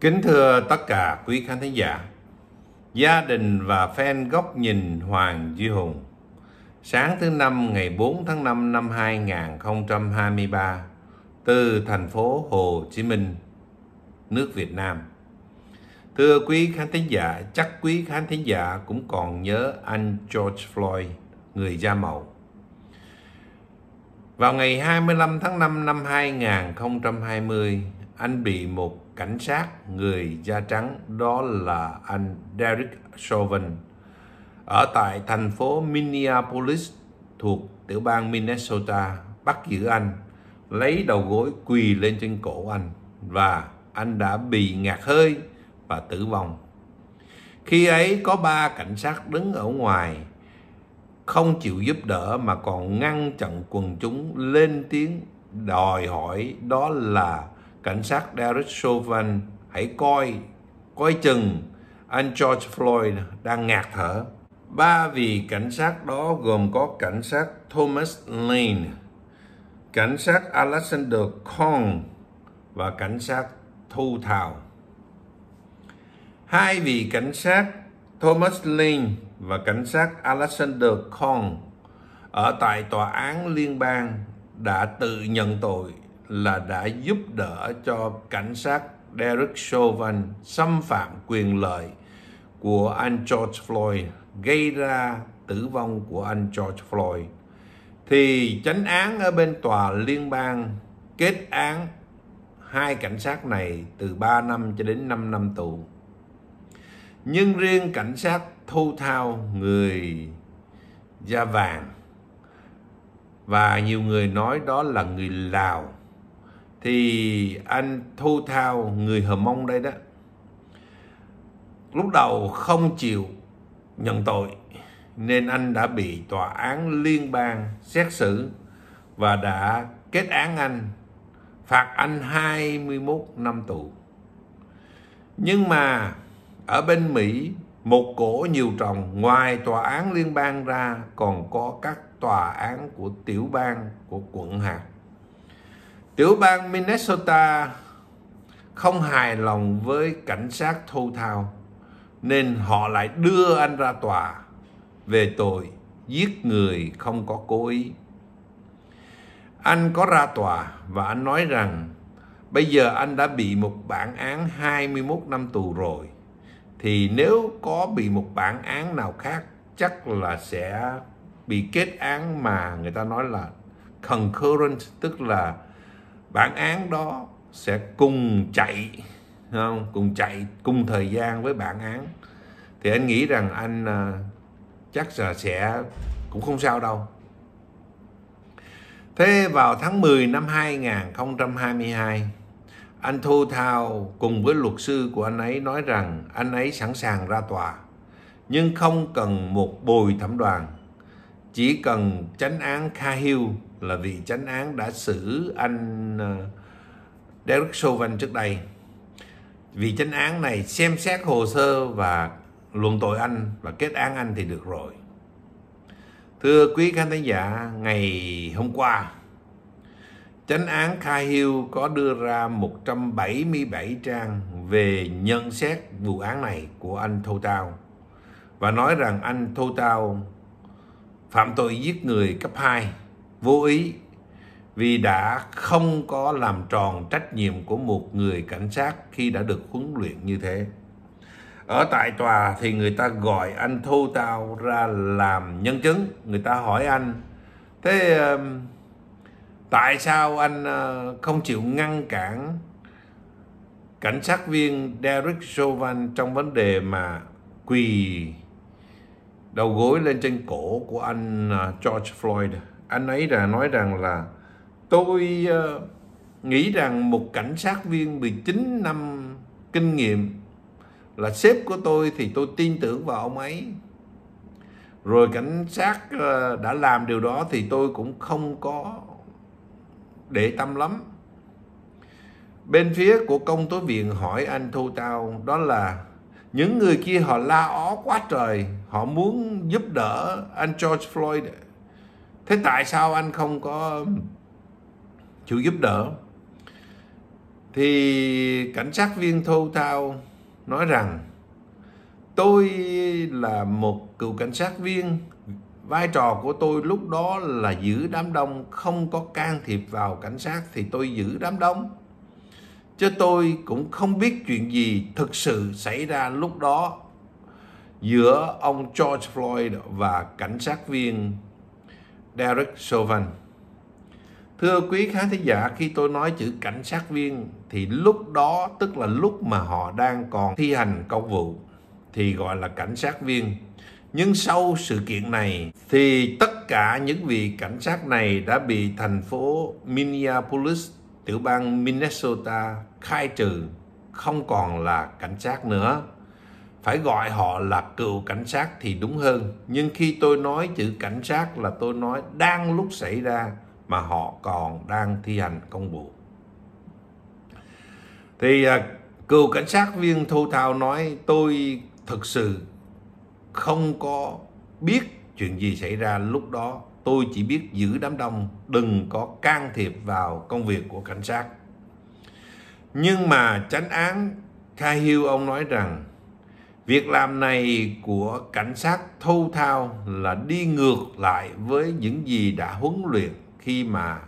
Kính thưa tất cả quý khán thính giả, gia đình và fan góc nhìn Hoàng Duy Hùng. Sáng thứ năm ngày 4 tháng 5 năm 2023 từ thành phố Hồ Chí Minh, nước Việt Nam. Thưa quý khán thính giả, chắc quý khán thính giả cũng còn nhớ anh George Floyd, người da màu. Vào ngày 25 tháng 5 năm 2020, anh bị một cảnh sát người da trắng, đó là anh Derek Chauvin, ở tại thành phố Minneapolis thuộc tiểu bang Minnesota, bắt giữ anh, lấy đầu gối quỳ lên trên cổ anh và anh đã bị ngạt hơi và tử vong. Khi ấy có ba cảnh sát đứng ở ngoài, không chịu giúp đỡ mà còn ngăn chặn quần chúng lên tiếng đòi hỏi đó là cảnh sát Derek Chauvin hãy coi coi chừng anh George Floyd đang ngạt thở. Ba vị cảnh sát đó gồm có cảnh sát Thomas Lane, cảnh sát Alexander Kong và cảnh sát Thu Thảo. Hai vị cảnh sát Thomas Lane và cảnh sát Alexander Kong ở tại tòa án liên bang đã tự nhận tội là đã giúp đỡ cho cảnh sát Derek Chauvin xâm phạm quyền lợi của anh George Floyd, gây ra tử vong của anh George Floyd thì chánh án ở bên tòa liên bang, kết án hai cảnh sát này từ 3 năm cho đến 5 năm tù. Nhưng riêng cảnh sát thu thao người da vàng, và nhiều người nói đó là người Lào thì anh thu thao, người hờ mông đây đó, lúc đầu không chịu nhận tội, nên anh đã bị tòa án liên bang xét xử và đã kết án anh, phạt anh 21 năm tù. Nhưng mà ở bên Mỹ, một cổ nhiều trồng ngoài tòa án liên bang ra còn có các tòa án của tiểu bang của quận hạt Tiểu bang Minnesota không hài lòng với cảnh sát thu thao, nên họ lại đưa anh ra tòa về tội giết người không có cố ý. Anh có ra tòa và anh nói rằng, bây giờ anh đã bị một bản án 21 năm tù rồi, thì nếu có bị một bản án nào khác, chắc là sẽ bị kết án mà người ta nói là concurrent, tức là bản án đó sẽ cùng chạy không? Cùng chạy cùng thời gian với bản án. Thì anh nghĩ rằng anh uh, chắc là sẽ cũng không sao đâu. Thế vào tháng 10 năm 2022 anh Thu Thao cùng với luật sư của anh ấy nói rằng anh ấy sẵn sàng ra tòa nhưng không cần một bồi thẩm đoàn chỉ cần chánh án Cahill là vị chánh án đã xử anh ờ, Derek Chauvin trước đây. Vị chánh án này xem xét hồ sơ và luận tội anh và kết án anh thì được rồi. Thưa quý khán thính giả, ngày hôm qua, chánh án Khai Hill có đưa ra 177 trang về nhận xét vụ án này của anh Thô Tao và nói rằng anh Thô Tao phạm tội giết người cấp 2 vô ý vì đã không có làm tròn trách nhiệm của một người cảnh sát khi đã được huấn luyện như thế. Ở tại tòa thì người ta gọi anh thu Tao ra làm nhân chứng. Người ta hỏi anh, thế um, tại sao anh ờ, không chịu ngăn cản cảnh sát viên Derek Chauvin trong vấn đề mà quỳ đầu gối lên trên cổ của anh ờ, George Floyd? Anh ấy đã nói rằng là tôi uh, nghĩ rằng một cảnh sát viên 19 năm kinh nghiệm là sếp của tôi thì tôi tin tưởng vào ông ấy. Rồi cảnh sát uh, đã làm điều đó thì tôi cũng không có để tâm lắm. Bên phía của công tố viện hỏi anh thu tao đó là những người kia họ la ó quá trời họ muốn giúp đỡ anh George Floyd thế tại sao anh không có chịu giúp đỡ? Thì cảnh sát viên thô thao nói rằng, tôi là một cựu cảnh sát viên. Vai trò của tôi lúc đó là giữ đám đông, không có can thiệp vào cảnh sát thì tôi giữ đám đông. Chứ tôi cũng không biết chuyện gì thực sự xảy ra lúc đó giữa ông George Floyd và cảnh sát viên Derek Chauvin. Thưa quý khán thính giả, khi tôi nói chữ cảnh sát viên thì lúc đó tức là lúc mà họ đang còn thi hành công vụ thì gọi là cảnh sát viên. Nhưng sau sự kiện này thì tất cả những vị cảnh sát này đã bị thành phố Minneapolis, tiểu bang Minnesota khai trừ, không còn là cảnh sát nữa phải gọi họ là cựu cảnh sát thì đúng hơn. Nhưng khi tôi nói chữ cảnh sát là tôi nói đang lúc xảy ra mà họ còn đang thi hành công vụ. Thì à, cựu cảnh sát viên thô thao nói tôi thực sự không có biết chuyện gì xảy ra lúc đó. Tôi chỉ biết giữ đám đông đừng có can thiệp vào công việc của cảnh sát. Nhưng mà chánh án Cahill ông nói rằng Việc làm này của cảnh sát thâu thao là đi ngược lại với những gì đã huấn luyện khi mà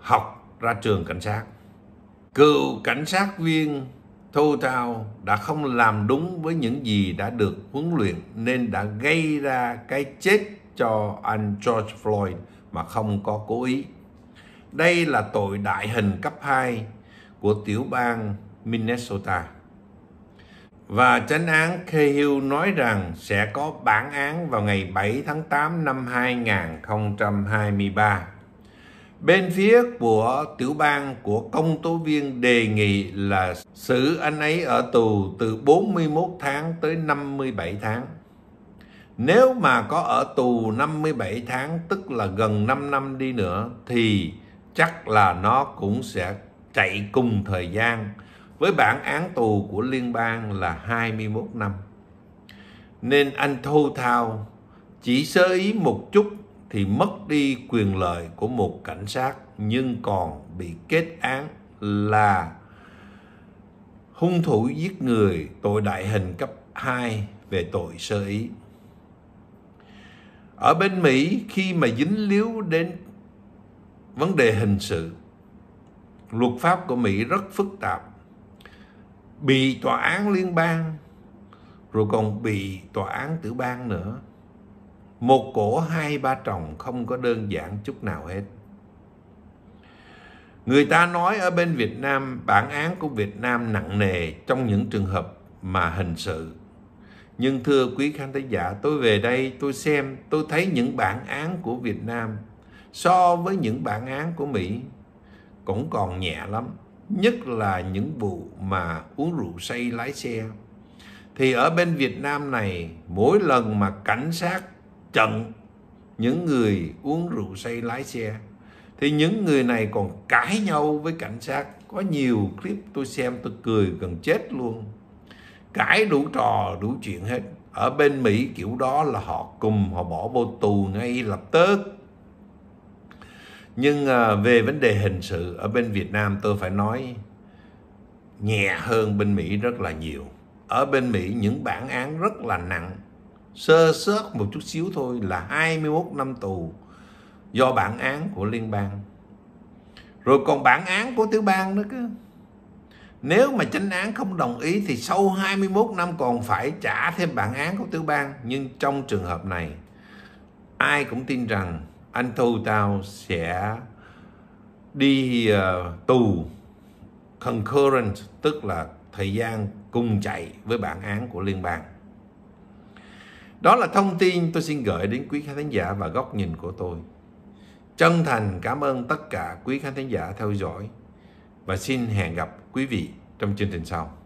học ra trường cảnh sát. Cựu cảnh sát viên thâu thao đã không làm đúng với những gì đã được huấn luyện nên đã gây ra cái chết cho anh George Floyd mà không có cố ý. Đây là tội đại hình cấp 2 của tiểu bang Minnesota. Và chánh án Cahill nói rằng sẽ có bản án vào ngày 7 tháng 8 năm 2023. Bên phía của tiểu bang của công tố viên đề nghị là xử anh ấy ở tù từ 41 tháng tới 57 tháng. Nếu mà có ở tù 57 tháng, tức là gần 5 năm đi nữa, thì chắc là nó cũng sẽ chạy cùng thời gian với bản án tù của liên bang là 21 năm. Nên anh thô thao chỉ sơ ý một chút thì mất đi quyền lợi của một cảnh sát nhưng còn bị kết án là hung thủ giết người tội đại hình cấp 2 về tội sơ ý. Ở bên Mỹ khi mà dính líu đến vấn đề hình sự, luật pháp của Mỹ rất phức tạp bị tòa án liên bang, rồi còn bị tòa án tiểu bang nữa. Một cổ hai ba chồng không có đơn giản chút nào hết. Người ta nói ở bên Việt Nam, bản án của Việt Nam nặng nề trong những trường hợp mà hình sự. Nhưng thưa quý khán thính giả, tôi về đây, tôi xem, tôi thấy những bản án của Việt Nam so với những bản án của Mỹ cũng còn nhẹ lắm nhất là những vụ mà uống rượu say lái xe. Thì ở bên Việt Nam này, mỗi lần mà cảnh sát chặn những người uống rượu say lái xe, thì những người này còn cãi nhau với cảnh sát. Có nhiều clip tôi xem tôi cười gần chết luôn. Cãi đủ trò, đủ chuyện hết. Ở bên Mỹ kiểu đó là họ cùng, họ bỏ vô tù ngay lập tức nhưng à, về vấn đề hình sự ở bên Việt Nam tôi phải nói nhẹ hơn bên Mỹ rất là nhiều. Ở bên Mỹ những bản án rất là nặng, sơ sớt một chút xíu thôi là 21 năm tù do bản án của liên bang. Rồi còn bản án của tiểu bang nữa cơ. Nếu mà chánh án không đồng ý thì sau 21 năm còn phải trả thêm bản án của tiểu bang. Nhưng trong trường hợp này, ai cũng tin rằng anh Thu Tao sẽ đi uh, tù concurrent tức là thời gian cùng chạy với bản án của liên bang. Đó là thông tin tôi xin gửi đến quý khán giả và góc nhìn của tôi. Chân thành cảm ơn tất cả quý khán giả theo dõi và xin hẹn gặp quý vị trong chương trình sau.